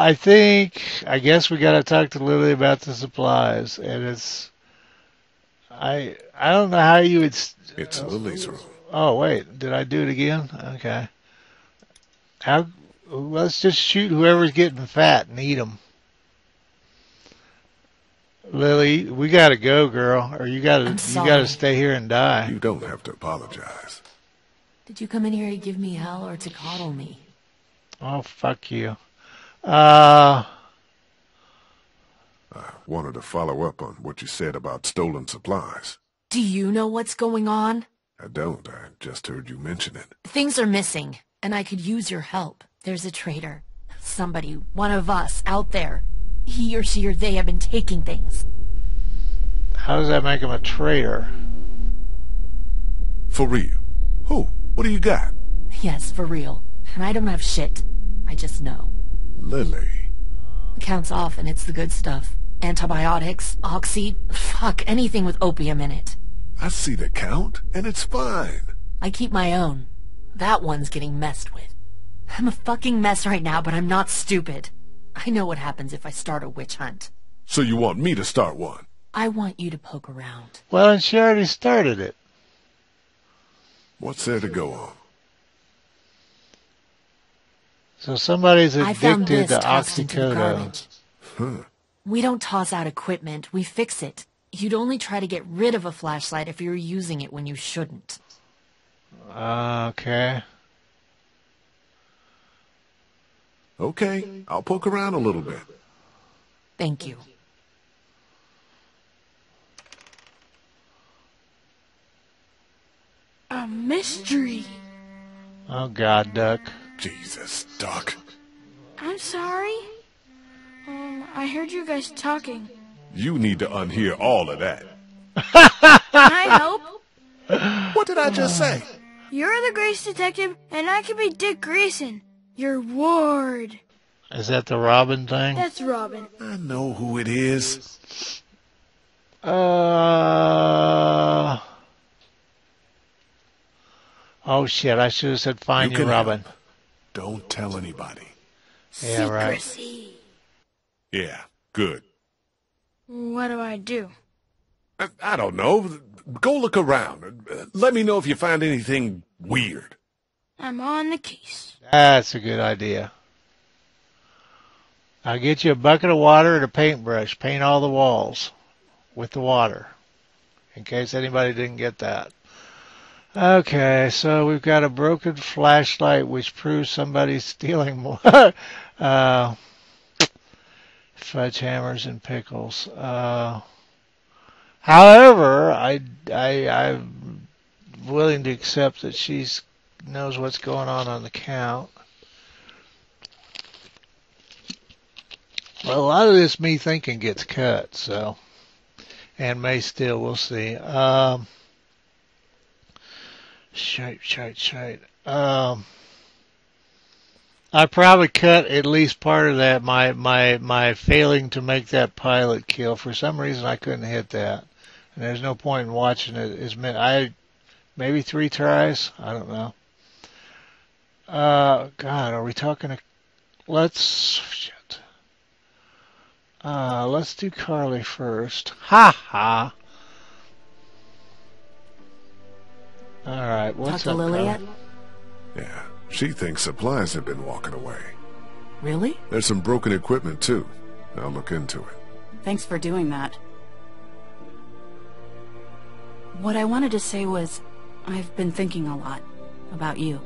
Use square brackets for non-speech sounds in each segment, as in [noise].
I think I guess we got to talk to Lily about the supplies, and it's I I don't know how you would. s- It's Lily's room. Oh wait, did I do it again? Okay. How? Let's just shoot whoever's getting fat and eat them. Lily, we gotta go, girl, or you gotta you gotta stay here and die. You don't have to apologize. Did you come in here to give me hell or to coddle me? Oh fuck you. Uh, I wanted to follow up on what you said about stolen supplies. Do you know what's going on? I don't. I just heard you mention it. Things are missing, and I could use your help. There's a traitor. Somebody, one of us, out there. He or she or they have been taking things. how does that make him a traitor? For real. Who? What do you got? Yes, for real. And I don't have shit. I just know. Lily. Count's off, and it's the good stuff. Antibiotics, oxy, fuck, anything with opium in it. I see the count, and it's fine. I keep my own. That one's getting messed with. I'm a fucking mess right now, but I'm not stupid. I know what happens if I start a witch hunt. So you want me to start one? I want you to poke around. Well, and she already started it. What's there to go on? So somebody's addicted to tossed oxycodone. garbage. We don't toss out equipment, we fix it. You'd only try to get rid of a flashlight if you were using it when you shouldn't. Okay. Okay, I'll poke around a little bit. Thank you. A mystery. Oh God, Duck. Jesus, Doc. I'm sorry. Um, I heard you guys talking. You need to unhear all of that. Can I help? [laughs] What did I just say? You're the Grace Detective, and I can be Dick Grayson, your ward. Is that the Robin thing? That's Robin. I know who it is. Uh. Oh shit! I should have said find You you, can Robin. Don't tell anybody. Yeah, right. Secrecy. Yeah, good. What do I do? I, I don't know. Go look around. Let me know if you find anything weird. I'm on the case. That's a good idea. I'll get you a bucket of water and a paintbrush. Paint all the walls with the water. In case anybody didn't get that. Okay, so we've got a broken flashlight which proves somebody's stealing more. [laughs] uh, fudge hammers and pickles. Uh, however, I, I, I'm willing to accept that she knows what's going on on the count. Well, a lot of this me thinking gets cut, so and may still. We'll see. Um, shite, shite, shite. Um, I probably cut at least part of that. My my my failing to make that pilot kill. For some reason, I couldn't hit that, and there's no point in watching it. As many, I maybe three tries. I don't know. Uh, God, are we talking? A, let's shit. Uh, let's do Carley first. Ha ha. All right, what's Talk to up, Lily yet? Yeah, she thinks supplies have been walking away. Really? There's some broken equipment, too. I'll look into it. Thanks for doing that. What I wanted to say was, I've been thinking a lot about you.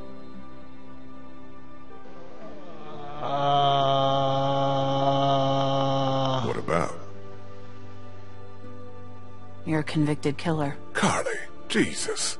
Uh, What about? You're a convicted killer, Carley, Jesus.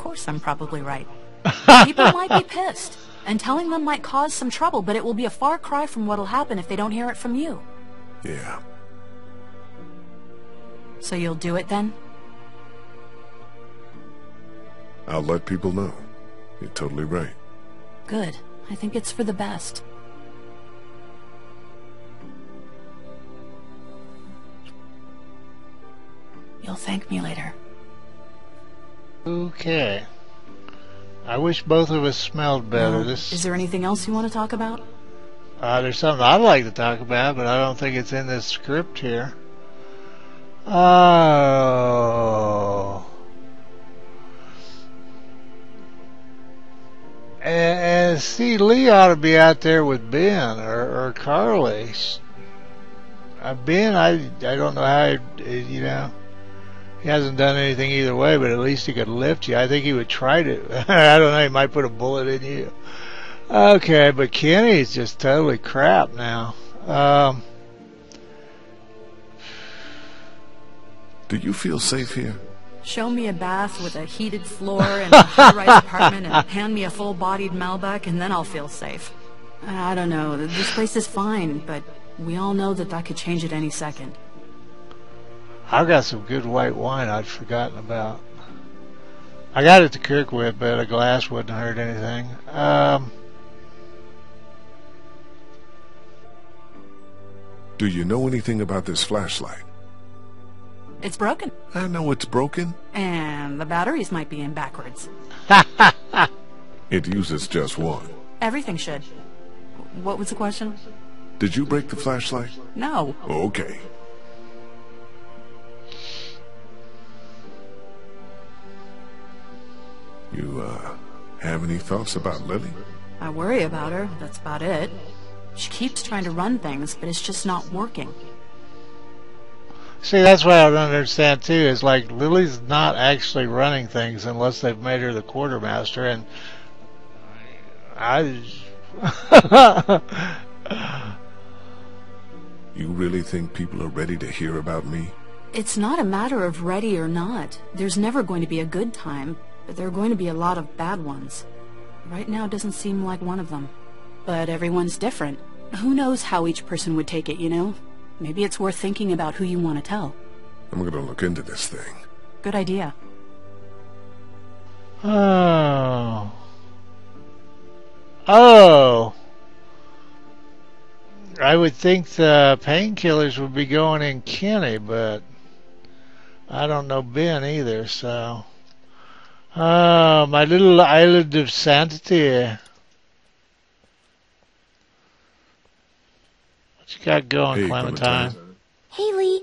Of course I'm probably right. [laughs] People might be pissed. And telling them might cause some trouble, but it will be a far cry from what'll happen if they don't hear it from you. Yeah. So you'll do it then? I'll let people know. You're totally right. Good. I think it's for the best. You'll thank me later. Okay. I wish both of us smelled better. Now, this Is there anything else you want to talk about? uh, there's something I'd like to talk about, but I don't think it's in this script here. Oh. And, and see, Lee ought to be out there with Ben or, or Carley. Uh, ben, I I don't know how you know. He hasn't done anything either way, but at least he could lift you. I think he would try to. [laughs] I don't know. He might put a bullet in you. Okay, but Kenny's just totally crap now. Um, Do you feel safe here? Show me a bath with a heated floor and a high-rise [laughs] apartment and hand me a full-bodied Malbec and then I'll feel safe. I don't know. This place is fine, but we all know that that could change at any second. I've got some good white wine I'd forgotten about. I got it to cook with, but a glass wouldn't hurt anything. Um, Do you know anything about this flashlight? It's broken. I know it's broken. And the batteries might be in backwards. [laughs] It uses just one. Everything should. What was the question? Did you break the flashlight? No. Okay. You, uh, have any thoughts about Lily? I worry about her. That's about it. She keeps trying to run things, but it's just not working. see, that's what I don't understand too. Is like Lily's not actually running things unless they've made her the quartermaster, and I. [laughs] You really think people are ready to hear about me? It's not a matter of ready or not. There's never going to be a good time, but there are going to be a lot of bad ones. Right now doesn't seem like one of them. But everyone's different. Who knows how each person would take it, you know? Maybe it's worth thinking about who you want to tell. I'm gonna look into this thing. Good idea. Oh. Oh. I would think the painkillers would be going in Kenny, but I don't know Ben either, so. Oh, my little island of sanctity. What you got going, Hey, Clementine? Clementine. Haley,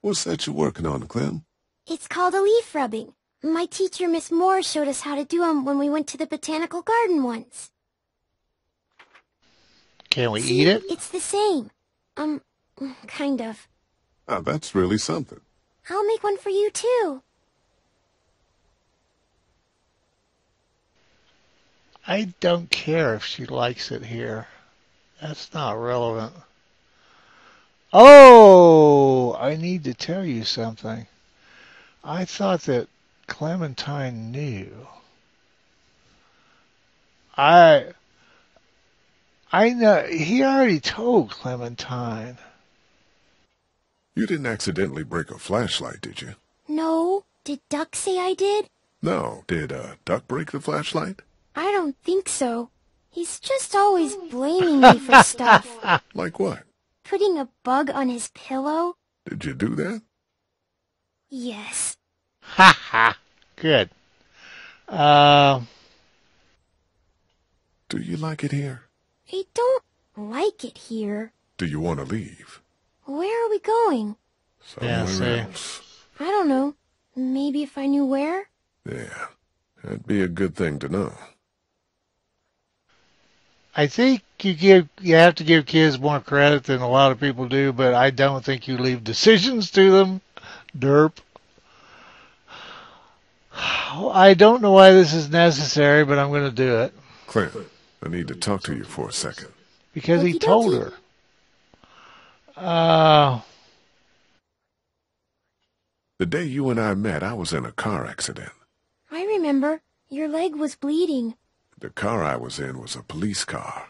What's that you're working on, Clem? it's called a leaf rubbing. My teacher, Miss Moore, showed us how to do 'em when we went to the botanical garden once. Can we See, eat it? It's the same. Um, kind of. Ah, that's really something. I'll make one for you too. I don't care if she likes it here. That's not relevant. Oh, I need to tell you something. I thought that Clementine knew. I I know he already told Clementine. You didn't accidentally break a flashlight, did you? No, did Duck say I did? No. Did, uh, Duck break the flashlight? I don't think so. He's just always blaming me for stuff. [laughs] Like what? Putting a bug on his pillow? Did you do that? Yes. Ha ha. Good. Uh, Do you like it here? I don't like it here. Do you want to leave? Where are we going? Yeah, Somewhere see. else. I don't know. Maybe if I knew where? Yeah. That'd be a good thing to know. I think you give you have to give kids more credit than a lot of people do, but I don't think you leave decisions to them. Derp. I don't know why this is necessary, but I'm going to do it Clint, I need to talk to you for a second. because he told her. Uh, The day you and I met, I was in a car accident. I remember. Your leg was bleeding. The car I was in was a police car,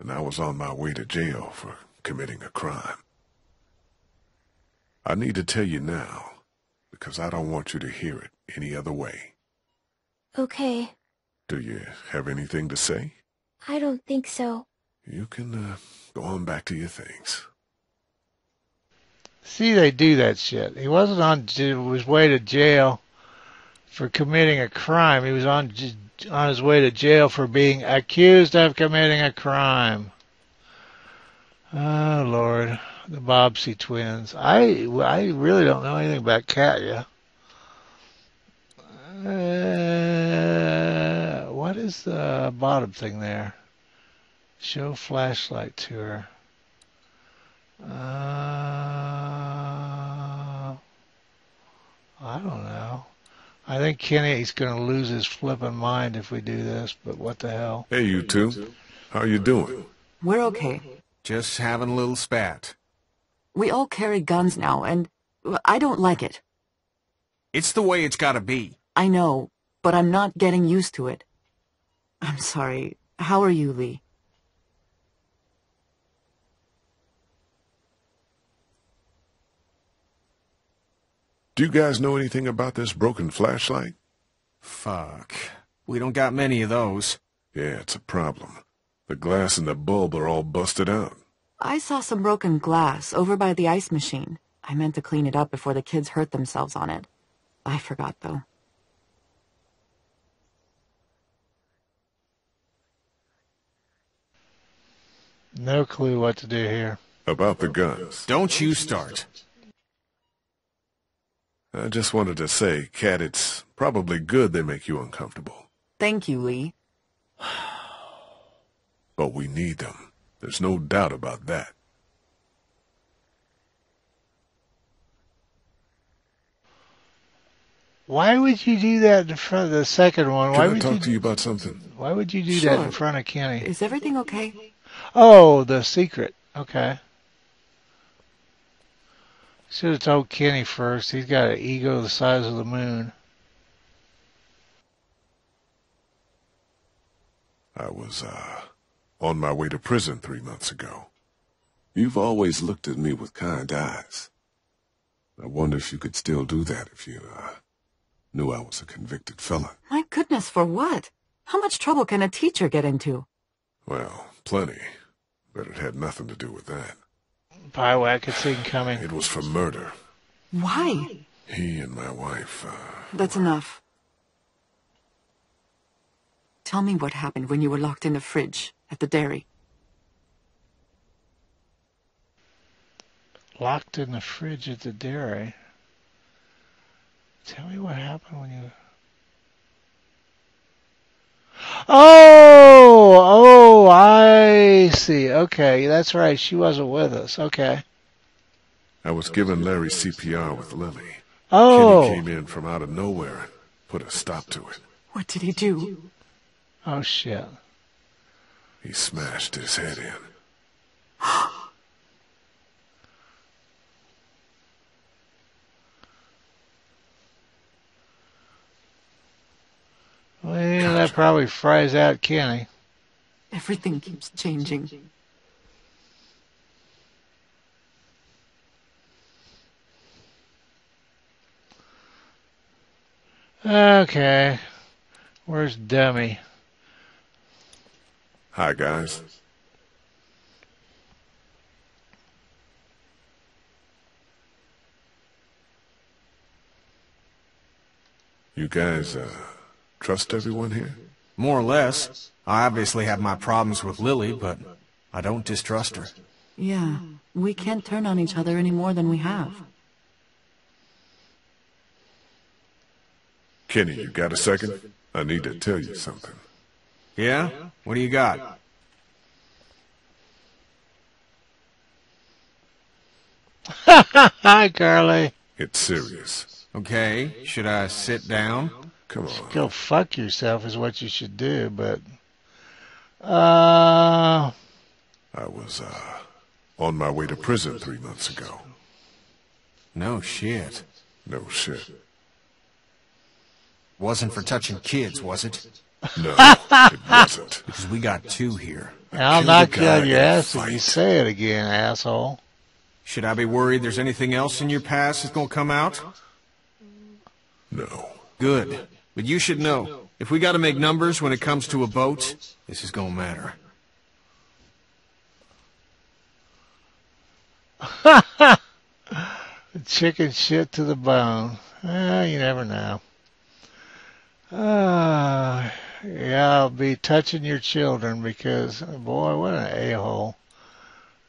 and I was on my way to jail for committing a crime. I need to tell you now, because I don't want you to hear it any other way. Okay. Do you have anything to say? I don't think so. You can uh, go on back to your things. See, they do that shit. He wasn't on his way to jail for committing a crime. He was on on his way to jail for being accused of committing a crime. Oh Lord, the Bobbsey twins. I I really don't know anything about Katjaa. Uh, what is the bottom thing there? Show flashlight to her. Uh, I don't know. I think Kenny's going to lose his flipping mind if we do this, but what the hell? Hey, you two. How you doing? We're okay. Just having a little spat. We all carry guns now, and I don't like it. It's the way it's gotta be. I know, but I'm not getting used to it. I'm sorry. How are you, Lee? Do you guys know anything about this broken flashlight? Fuck. We don't got many of those. Yeah, it's a problem. The glass and the bulb are all busted out. I saw some broken glass over by the ice machine. I meant to clean it up before the kids hurt themselves on it. I forgot, though. No clue what to do here. About the guns. Don't you start. I just wanted to say, Kat, it's probably good they make you uncomfortable. Thank you, Lee. [sighs] But we need them. There's no doubt about that. Why would you do that in front of the second one? Can Why I would talk you? to you about something? Why would you do that in front of Kenny? Is everything okay? Oh, the secret. Okay. Should have told Kenny first. He's got an ego the size of the moon. I was, uh, on my way to prison three months ago. You've always looked at me with kind eyes. I wonder if you could still do that if you, uh, knew I was a convicted felon. My goodness, for what? How much trouble can a teacher get into? Well, plenty. But it had nothing to do with that. Pyewack had seen coming. It was for murder. Why? He and my wife, uh, That's enough. Tell me what happened when you were locked in the fridge at the dairy. Locked in the fridge at the dairy. Tell me what happened when you. Oh, oh, I see. Okay, that's right. She wasn't with us. Okay. I was giving Larry CPR with Lily. Oh, Kenny came in from out of nowhere and put a stop to it. What did he do? oh shit. He smashed his head in. [gasps] Well, that probably fries out Kenny. Everything keeps changing. Okay. Where's Dummy? Hi, guys. You guys, uh, trust everyone here? More or less. I obviously have my problems with Lily, but I don't distrust her. Yeah, we can't turn on each other any more than we have. Kenny, you got a second? I need to tell you something. Yeah? What do you got? [laughs] Hi, Carley. It's serious. Okay, should I sit down? Come on. Go fuck yourself is what you should do, but. Uh. I was, uh, on my way to prison three months ago. No shit. No shit. Wasn't for touching kids, was it? No, [laughs] it wasn't. Because we got two here. I'll killed knock you out your in a ass if you say it again, asshole. Should I be worried there's anything else in your past that's gonna come out? No. Good. But you should know, if we gotta make numbers when it comes to a boat, this is gonna matter. [laughs] Chicken shit to the bone. Ah, you never know. Ah, yeah, I'll be touching your children because, boy, what an a-hole.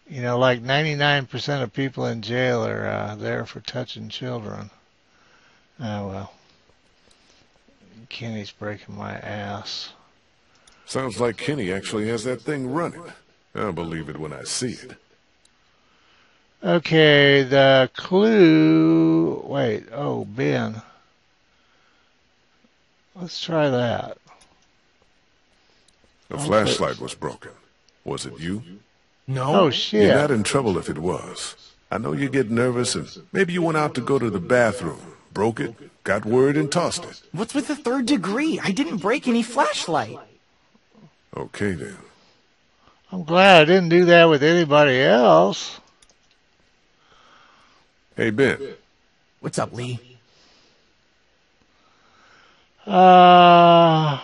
You know, like 99% of people in jail are uh, there for touching children. Oh, well. Kenny's breaking my ass. Sounds like Kenny actually has that thing running. I'll believe it when I see it. Okay, the clue. Wait, oh, Ben. Let's try that. The flashlight was broken. Was it you? No? Oh, shit. You're not in trouble if it was. I know you get nervous and maybe you went out to go to the bathroom, broke it, got word and tossed it. What's with the third degree? I didn't break any flashlight. Okay then. I'm glad I didn't do that with anybody else. Hey Ben, What's up, Lee? Uh.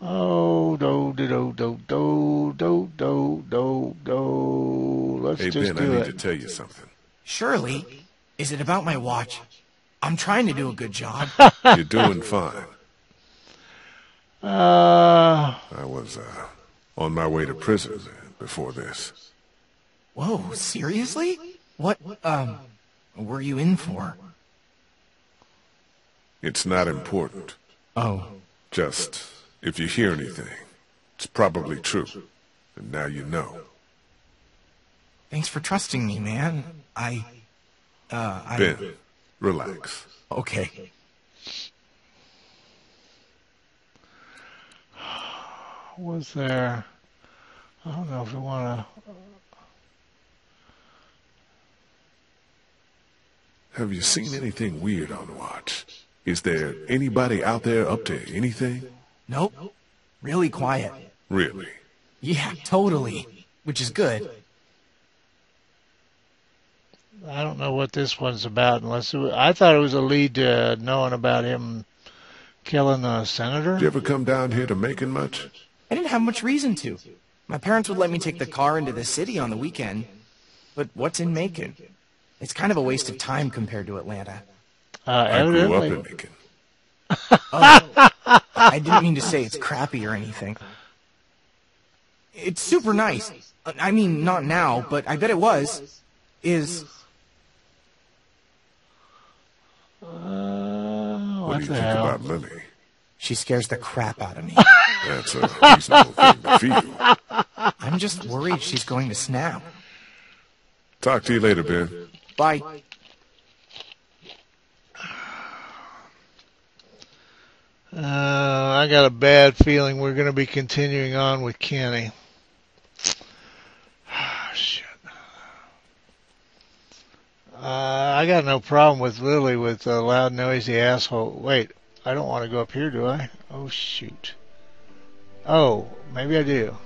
Oh, do, do, do, do, do, do, do, do, do. Let's hey just Ben, I do need to tell you something. Surely. Is it about my watch? I'm trying to do a good job. [laughs] You're doing fine. Uh, I was uh, on my way to prison before this. Whoa, seriously? What, um, were you in for? It's not important. Oh. Just if you hear anything, it's probably true. And now you know. Thanks for trusting me, man. I, uh, I... Ben, relax. Okay. was there? I don't know if we want to. Have you seen anything weird on watch? Is there anybody out there up to anything? Nope. Really quiet. Really? Yeah, totally. Which is good. I don't know what this one's about unless it was, I thought it was a lead to knowing about him killing the senator. Did you ever come down here to Macon much? I didn't have much reason to. My parents would let me take the car into the city on the weekend. But what's in Macon? It's kind of a waste of time compared to Atlanta. Uh, I grew up in Macon. I didn't mean to say it's crappy or anything. It's super nice. I mean, not now, but I bet it was. Is. Uh, What what do you think hell? about Lily? She scares the crap out of me. [laughs] That's a reasonable thing to feel. I'm just worried she's going to snap. Talk to you later, Ben. Bye. Uh, I got a bad feeling we're going to be continuing on with Kenny. [sighs] Shit. Uh, I got no problem with Lily with a loud, noisy asshole. Wait, I don't want to go up here, do I? Oh, shoot. Oh, maybe I do.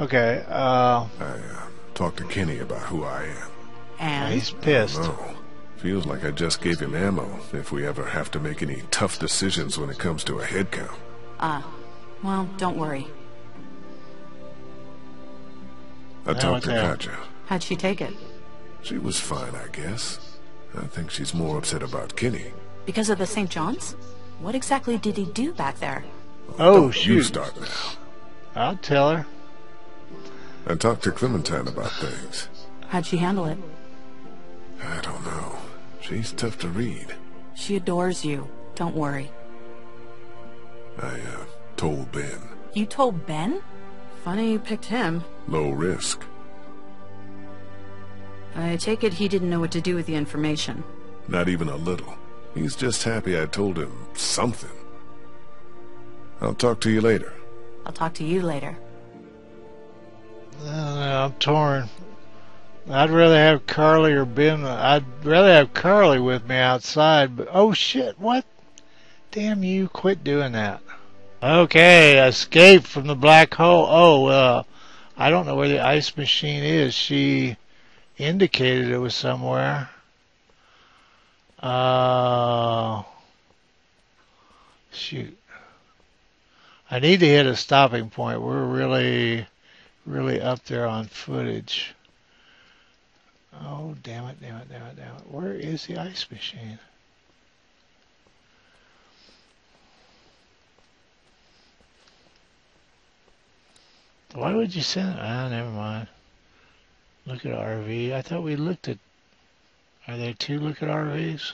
Okay, uh, I uh, talked to Kenny about who I am. And he's pissed. Oh, feels like I just gave him ammo if we ever have to make any tough decisions when it comes to a head count. Ah, well, don't worry. I Now talked to it's out. Katjaa. How'd she take it? She was fine, I guess. I think she's more upset about Kenny. Because of the St. John's? What exactly did he do back there? Oh, You shoot. start now. I'll tell her. I talked to Clementine about things. How'd she handle it? I don't know. She's tough to read. She adores you. Don't worry. I uh, told Ben. You told Ben? Funny you picked him. Low risk. I take it he didn't know what to do with the information. Not even a little. He's just happy I told him something. I'll talk to you later. I'll talk to you later. Uh, I'm torn. I'd rather have Carley or Ben. I'd rather have Carley with me outside. But oh shit! What? Damn you! Quit doing that. Okay, escape from the black hole. Oh, uh, I don't know where the ice machine is. She indicated it was somewhere. Uh, shoot. I need to hit a stopping point. We're really, really up there on footage. Oh, damn it, damn it, damn it, damn it. Where is the ice machine? Why would you send it? Ah, never mind. Look at RV. I thought we looked at... Are there two look at RVs?